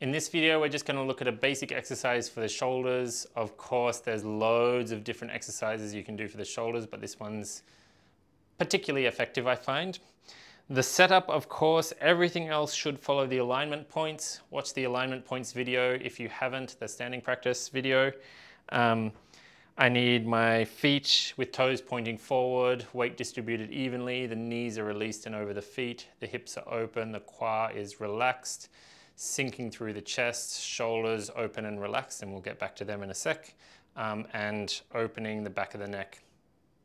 In this video, we're just gonna look at a basic exercise for the shoulders. Of course, there's loads of different exercises you can do for the shoulders, but this one's particularly effective, I find. The setup, of course, everything else should follow the alignment points. Watch the alignment points video if you haven't, the standing practice video. Um, I need my feet with toes pointing forward, weight distributed evenly, the knees are released and over the feet, the hips are open, the quad is relaxed, sinking through the chest, shoulders open and relaxed, and we'll get back to them in a sec, um, and opening the back of the neck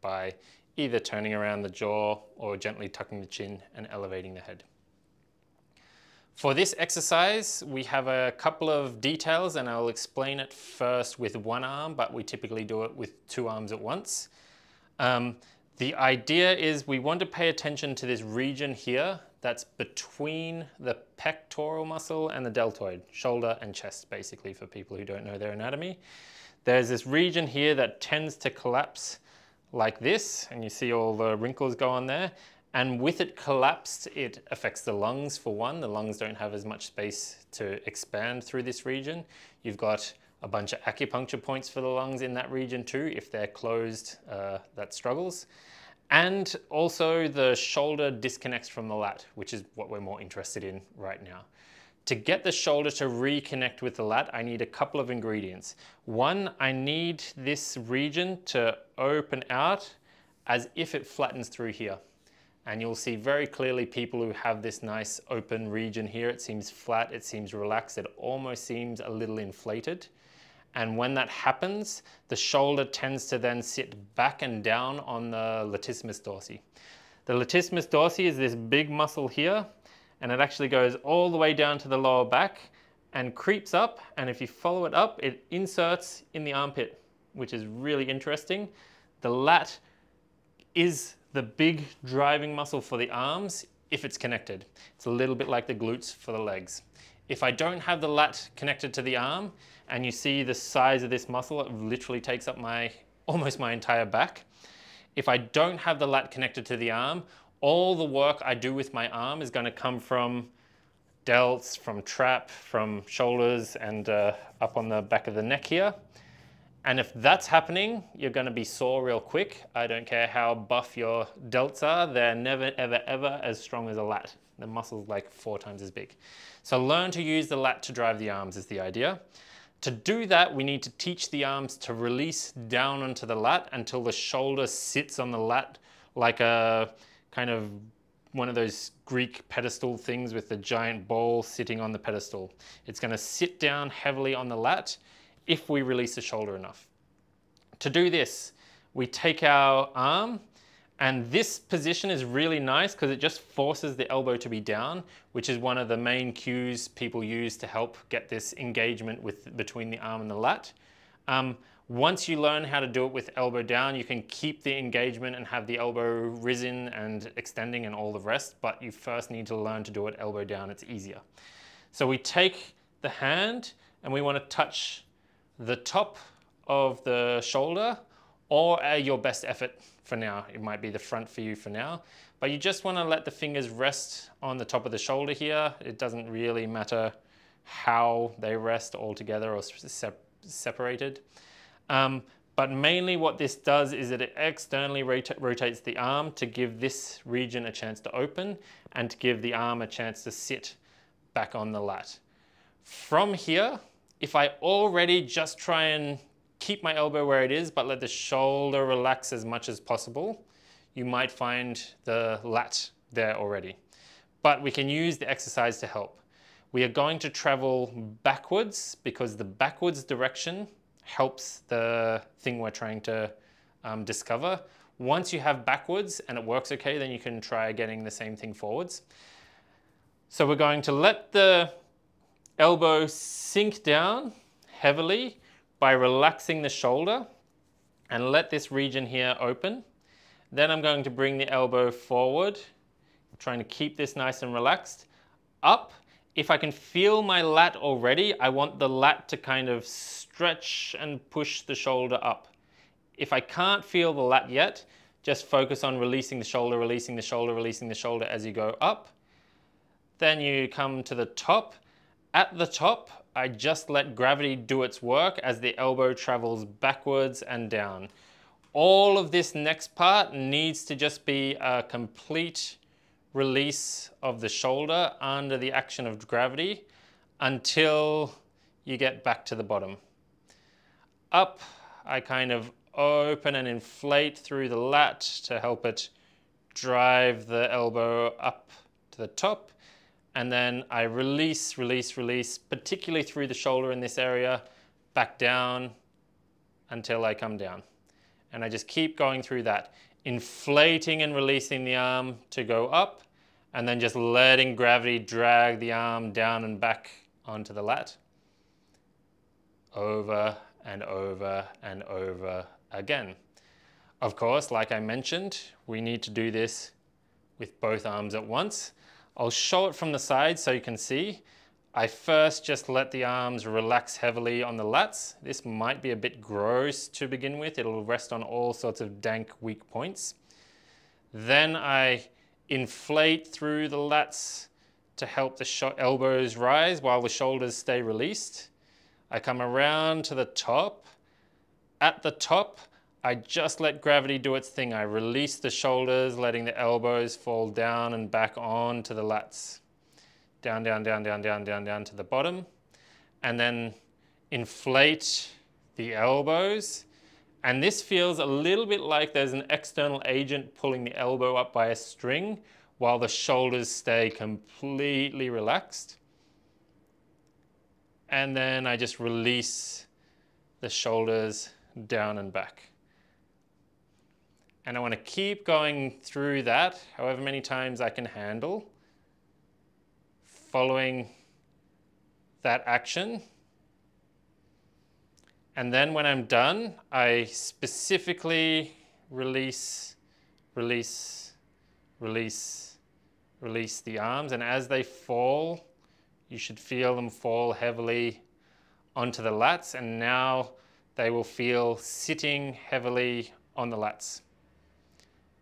by either turning around the jaw or gently tucking the chin and elevating the head. For this exercise, we have a couple of details and I'll explain it first with one arm, but we typically do it with two arms at once. Um, the idea is we want to pay attention to this region here that's between the pectoral muscle and the deltoid, shoulder and chest basically for people who don't know their anatomy. There's this region here that tends to collapse like this, and you see all the wrinkles go on there. And with it collapsed, it affects the lungs for one. The lungs don't have as much space to expand through this region. You've got a bunch of acupuncture points for the lungs in that region too. If they're closed, uh, that struggles. And also the shoulder disconnects from the lat, which is what we're more interested in right now. To get the shoulder to reconnect with the lat, I need a couple of ingredients. One, I need this region to open out as if it flattens through here. And you'll see very clearly people who have this nice open region here. It seems flat, it seems relaxed, it almost seems a little inflated. And when that happens, the shoulder tends to then sit back and down on the latissimus dorsi. The latissimus dorsi is this big muscle here, and it actually goes all the way down to the lower back and creeps up. And if you follow it up, it inserts in the armpit, which is really interesting. The lat is the big driving muscle for the arms if it's connected. It's a little bit like the glutes for the legs. If I don't have the lat connected to the arm and you see the size of this muscle, it literally takes up my almost my entire back. If I don't have the lat connected to the arm, all the work I do with my arm is going to come from delts, from trap, from shoulders and uh, up on the back of the neck here. And if that's happening, you're gonna be sore real quick. I don't care how buff your delts are, they're never, ever, ever as strong as a lat. The muscle's like four times as big. So learn to use the lat to drive the arms is the idea. To do that, we need to teach the arms to release down onto the lat until the shoulder sits on the lat like a kind of one of those Greek pedestal things with the giant ball sitting on the pedestal. It's gonna sit down heavily on the lat if we release the shoulder enough. To do this, we take our arm and this position is really nice because it just forces the elbow to be down, which is one of the main cues people use to help get this engagement with between the arm and the lat. Um, once you learn how to do it with elbow down, you can keep the engagement and have the elbow risen and extending and all the rest, but you first need to learn to do it elbow down, it's easier. So we take the hand and we want to touch the top of the shoulder or your best effort for now. It might be the front for you for now, but you just want to let the fingers rest on the top of the shoulder here. It doesn't really matter how they rest all together or separated. Um, but mainly what this does is that it externally rota rotates the arm to give this region a chance to open and to give the arm a chance to sit back on the lat. From here, if I already just try and keep my elbow where it is, but let the shoulder relax as much as possible, you might find the lat there already. But we can use the exercise to help. We are going to travel backwards because the backwards direction helps the thing we're trying to um, discover. Once you have backwards and it works okay, then you can try getting the same thing forwards. So we're going to let the elbow sink down heavily by relaxing the shoulder and let this region here open. Then I'm going to bring the elbow forward, trying to keep this nice and relaxed. Up, if I can feel my lat already, I want the lat to kind of stretch and push the shoulder up. If I can't feel the lat yet, just focus on releasing the shoulder, releasing the shoulder, releasing the shoulder as you go up. Then you come to the top At the top, I just let gravity do its work as the elbow travels backwards and down. All of this next part needs to just be a complete release of the shoulder under the action of gravity until you get back to the bottom. Up, I kind of open and inflate through the lat to help it drive the elbow up to the top. And then I release, release, release, particularly through the shoulder in this area, back down until I come down. And I just keep going through that, inflating and releasing the arm to go up, and then just letting gravity drag the arm down and back onto the lat. Over and over and over again. Of course, like I mentioned, we need to do this with both arms at once. I'll show it from the side so you can see. I first just let the arms relax heavily on the lats. This might be a bit gross to begin with. It'll rest on all sorts of dank, weak points. Then I inflate through the lats to help the elbows rise while the shoulders stay released. I come around to the top. At the top, I just let gravity do its thing. I release the shoulders, letting the elbows fall down and back on to the lats. Down, down, down, down, down, down, down to the bottom. And then inflate the elbows. And this feels a little bit like there's an external agent pulling the elbow up by a string while the shoulders stay completely relaxed. And then I just release the shoulders down and back. And I want to keep going through that however many times I can handle. Following that action. And then when I'm done, I specifically release, release, release, release the arms. And as they fall, you should feel them fall heavily onto the lats. And now they will feel sitting heavily on the lats.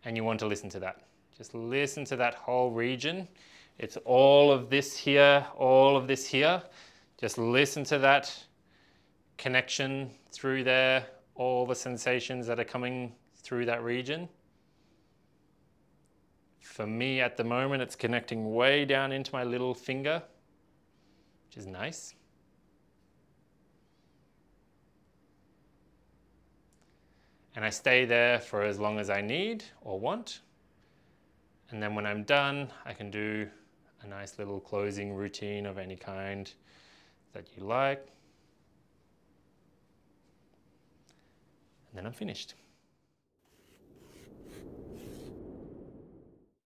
And you want to listen to that. Just listen to that whole region. It's all of this here, all of this here. Just listen to that connection through there, all the sensations that are coming through that region. For me at the moment, it's connecting way down into my little finger, which is nice. And I stay there for as long as I need or want. And then when I'm done, I can do a nice little closing routine of any kind that you like. And then I'm finished.